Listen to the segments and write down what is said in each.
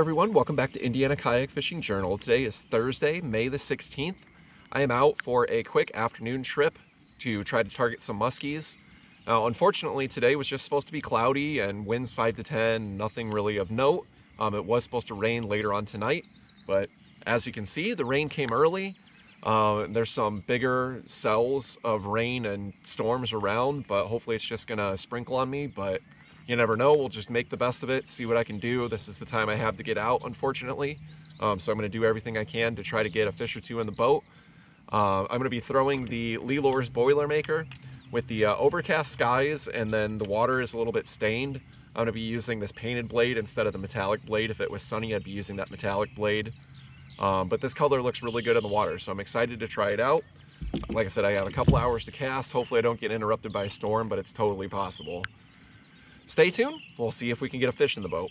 Everyone, welcome back to Indiana Kayak Fishing Journal. Today is Thursday, May the 16th. I am out for a quick afternoon trip to try to target some muskies. Now, unfortunately, today was just supposed to be cloudy and winds 5 to 10, nothing really of note. Um, it was supposed to rain later on tonight, but as you can see, the rain came early. Uh, there's some bigger cells of rain and storms around, but hopefully it's just gonna sprinkle on me, but you never know. We'll just make the best of it, see what I can do. This is the time I have to get out, unfortunately. Um, so I'm going to do everything I can to try to get a fish or two in the boat. Uh, I'm going to be throwing the Lee Lures Boilermaker with the uh, overcast skies and then the water is a little bit stained. I'm going to be using this painted blade instead of the metallic blade. If it was sunny, I'd be using that metallic blade. Um, but this color looks really good in the water, so I'm excited to try it out. Like I said, I have a couple hours to cast. Hopefully I don't get interrupted by a storm, but it's totally possible. Stay tuned. We'll see if we can get a fish in the boat.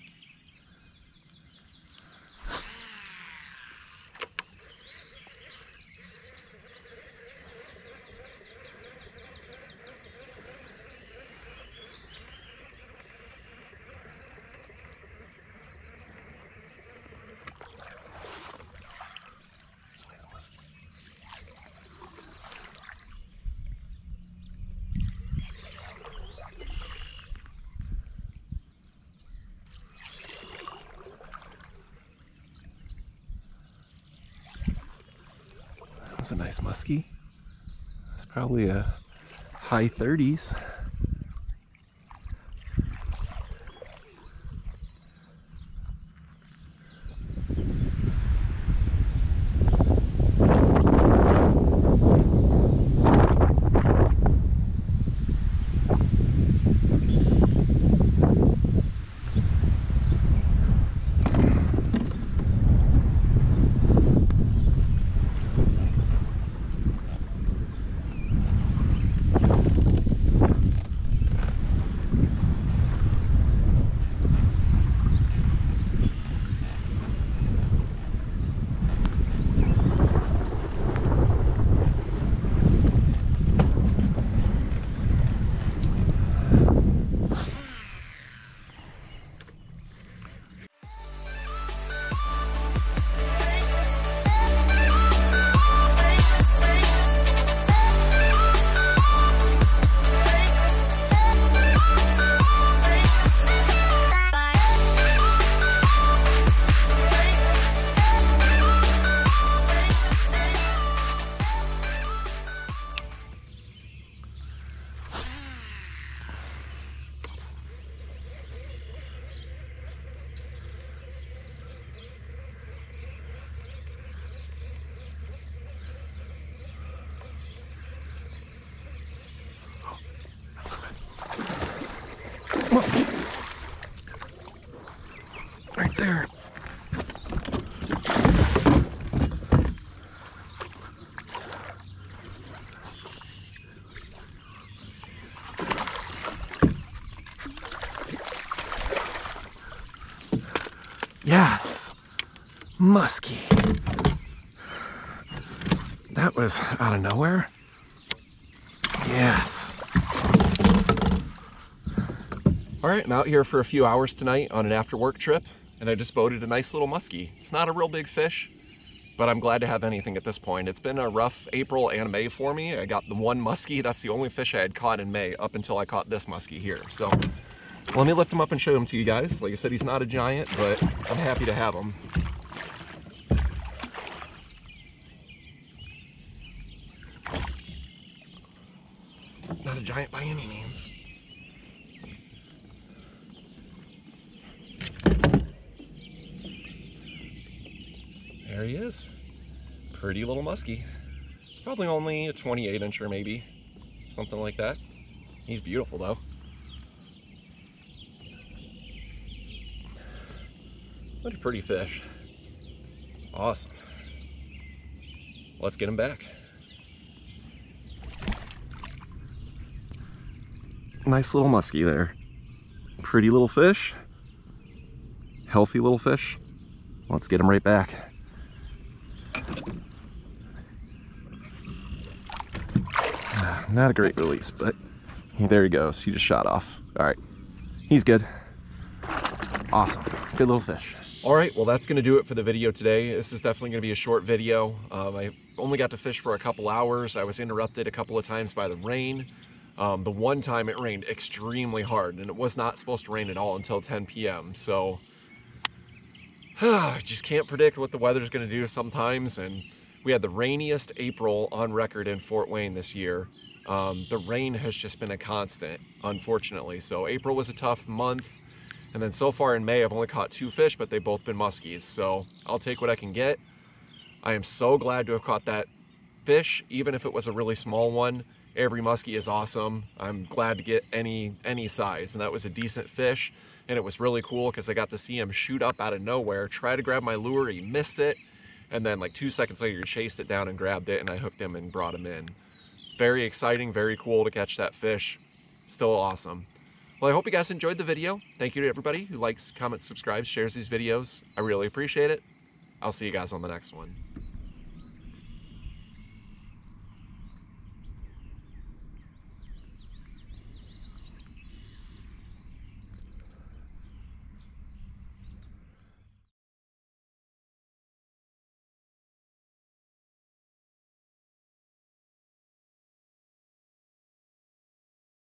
That's a nice muskie. It's probably a high 30s. Muskie. Right there. Yes, muskie. That was out of nowhere. Yes. All right, I'm out here for a few hours tonight on an after work trip, and I just boated a nice little muskie. It's not a real big fish, but I'm glad to have anything at this point. It's been a rough April and May for me. I got the one muskie. That's the only fish I had caught in May up until I caught this muskie here. So let me lift him up and show him to you guys. Like I said, he's not a giant, but I'm happy to have him. Not a giant by any means. There he is. Pretty little. It's probably only a 28 incher maybe, something like that. He's beautiful though. What a pretty fish. Awesome. Let's get him back. Nice little muskie there. Pretty little fish. Healthy little fish. Let's get him right back. Not a great release, but there he goes. He just shot off. All right, he's good. Awesome, good little fish. All right, well, that's going to do it for the video today. This is definitely going to be a short video. Um, I only got to fish for a couple hours. I was interrupted a couple of times by the rain. Um, the one time it rained extremely hard, and it was not supposed to rain at all until 10 p.m. So, I just can't predict what the weather's going to do sometimes. And we had the rainiest April on record in Fort Wayne this year. Um, the rain has just been a constant, unfortunately. So April was a tough month. And then so far in May, I've only caught two fish, but they've both been muskies. So I'll take what I can get. I am so glad to have caught that fish, even if it was a really small one. Every muskie is awesome. I'm glad to get any any size, and that was a decent fish. And it was really cool because I got to see him shoot up out of nowhere, try to grab my lure, he missed it, and then like two seconds later, he chased it down and grabbed it, and I hooked him and brought him in. Very exciting, very cool to catch that fish. Still awesome. Well, I hope you guys enjoyed the video. Thank you to everybody who likes, comments, subscribes, shares these videos. I really appreciate it. I'll see you guys on the next one.